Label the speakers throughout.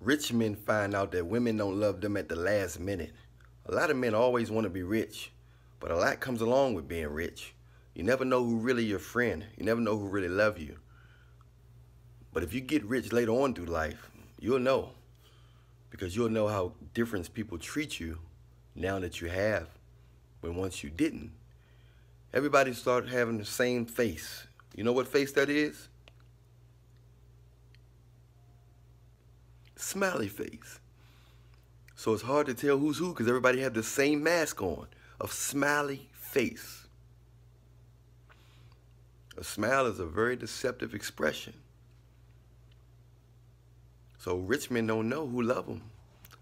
Speaker 1: rich men find out that women don't love them at the last minute. A lot of men always want to be rich, but a lot comes along with being rich. You never know who really your friend. You never know who really love you. But if you get rich later on through life, you'll know. Because you'll know how different people treat you now that you have when once you didn't. Everybody started having the same face. You know what face that is? Smiley face. So it's hard to tell who's who because everybody had the same mask on of smiley face. A smile is a very deceptive expression. So rich men don't know who love them.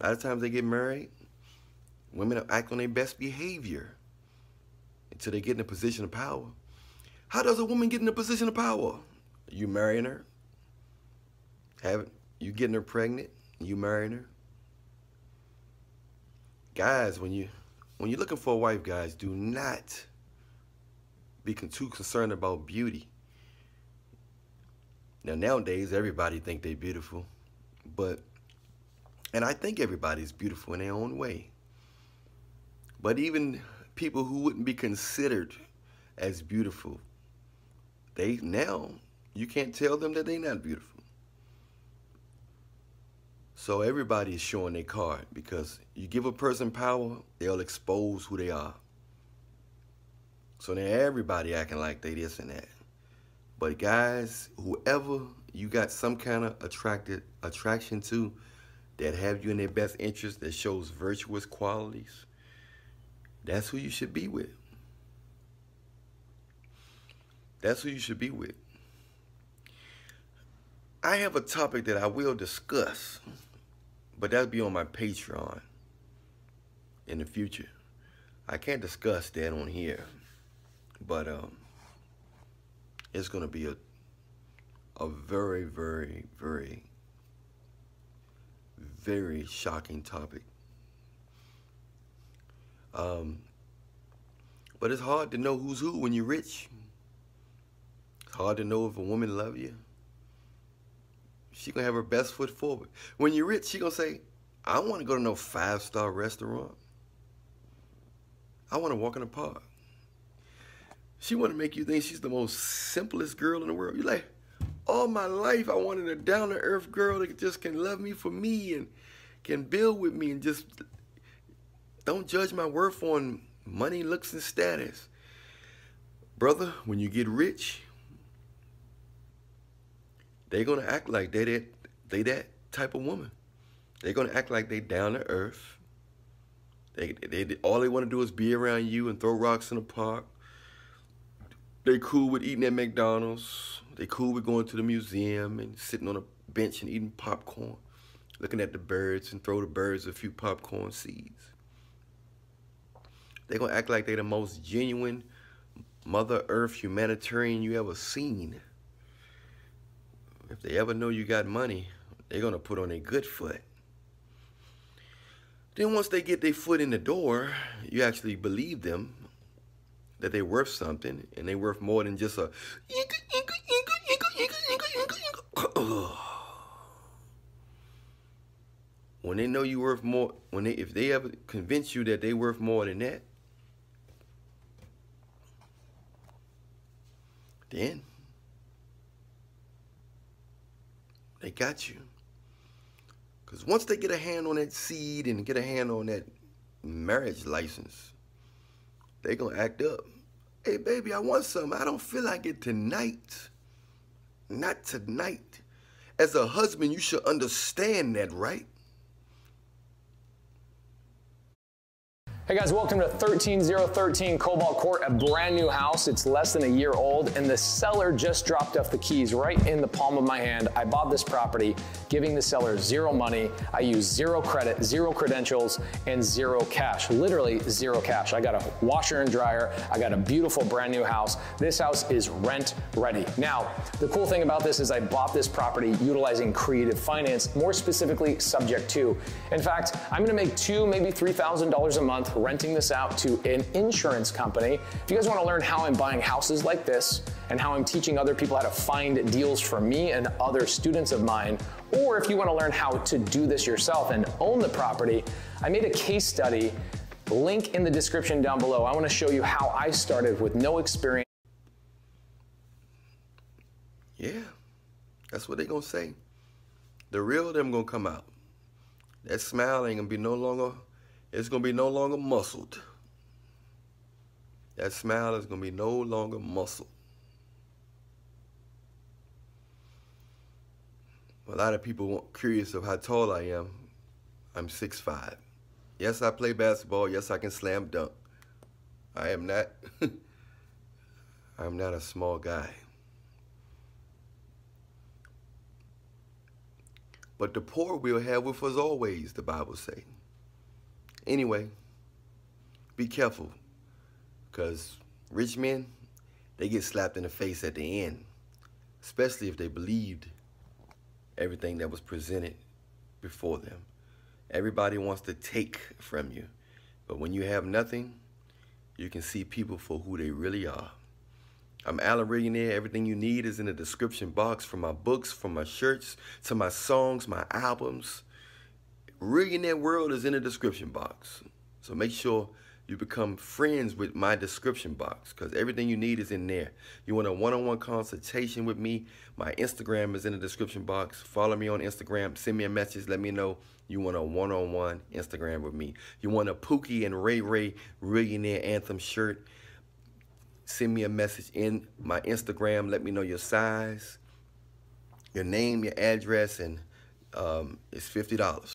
Speaker 1: A lot of times they get married, women act on their best behavior until they get in a position of power. How does a woman get in a position of power? You marrying her, have you getting her pregnant, you marrying her. Guys, when you when you're looking for a wife, guys, do not be too concerned about beauty. Now nowadays, everybody think they beautiful, but and I think everybody's beautiful in their own way. But even people who wouldn't be considered as beautiful, they now you can't tell them that they're not beautiful. So everybody is showing their card because you give a person power, they'll expose who they are. So now everybody acting like they this and that. But guys, whoever you got some kind of attracted attraction to that have you in their best interest that shows virtuous qualities, that's who you should be with. That's who you should be with. I have a topic that I will discuss, but that'll be on my Patreon in the future. I can't discuss that on here, but um, it's gonna be a a very, very, very, very shocking topic. Um, but it's hard to know who's who when you're rich. It's hard to know if a woman love you. She gonna have her best foot forward. When you're rich, she gonna say, I want to go to no five-star restaurant. I want to walk in the park. She want to make you think she's the most simplest girl in the world. You like, all my life I wanted a down-to-earth girl that just can love me for me and can build with me and just don't judge my worth on money, looks, and status. Brother, when you get rich, they're gonna act like they that they that type of woman. They're gonna act like they down to earth. They, they all they want to do is be around you and throw rocks in the park. They cool with eating at McDonald's. They cool with going to the museum and sitting on a bench and eating popcorn, looking at the birds and throw the birds a few popcorn seeds. They're gonna act like they're the most genuine Mother Earth humanitarian you ever seen. If they ever know you got money, they're gonna put on a good foot. Then once they get their foot in the door, you actually believe them that they're worth something and they're worth more than just a when they know you worth more when they if they ever convince you that they worth more than that then they got you because once they get a hand on that seed and get a hand on that marriage license, they going to act up. Hey, baby, I want something. I don't feel like it tonight. Not tonight. As a husband, you should understand that, right?
Speaker 2: Hey guys, welcome to 13013 Cobalt Court, a brand new house. It's less than a year old, and the seller just dropped off the keys right in the palm of my hand. I bought this property, giving the seller zero money. I use zero credit, zero credentials, and zero cash. Literally zero cash. I got a washer and dryer. I got a beautiful brand new house. This house is rent ready. Now, the cool thing about this is I bought this property utilizing creative finance, more specifically subject to. In fact, I'm gonna make two, maybe $3,000 a month renting this out to an insurance company. If you guys want to learn how I'm buying houses like this and how I'm teaching other people how to find deals for me and other students of mine, Or if you want to learn how to do this yourself and own the property, I made a case study, link in the description down below. I want to show you how I started with no experience.
Speaker 1: Yeah, that's what they gonna say. The real them gonna come out. That smile ain't gonna be no longer, it's gonna be no longer muscled. That smile is gonna be no longer muscled. A lot of people are curious of how tall I am. I'm 6'5". Yes, I play basketball. Yes, I can slam dunk. I am not, I'm not a small guy. But the poor we'll have with us always, the Bible say. Anyway, be careful, because rich men, they get slapped in the face at the end, especially if they believed everything that was presented before them. Everybody wants to take from you, but when you have nothing, you can see people for who they really are. I'm Allan Reallionaire. Everything you need is in the description box from my books, from my shirts, to my songs, my albums. Reallionaire World is in the description box. So make sure you become friends with my description box because everything you need is in there. You want a one-on-one -on -one consultation with me? My Instagram is in the description box. Follow me on Instagram. Send me a message. Let me know you want a one-on-one -on -one Instagram with me. You want a Pookie and Ray Ray Reallionaire Anthem shirt send me a message in my Instagram. Let me know your size, your name, your address, and um, it's $50.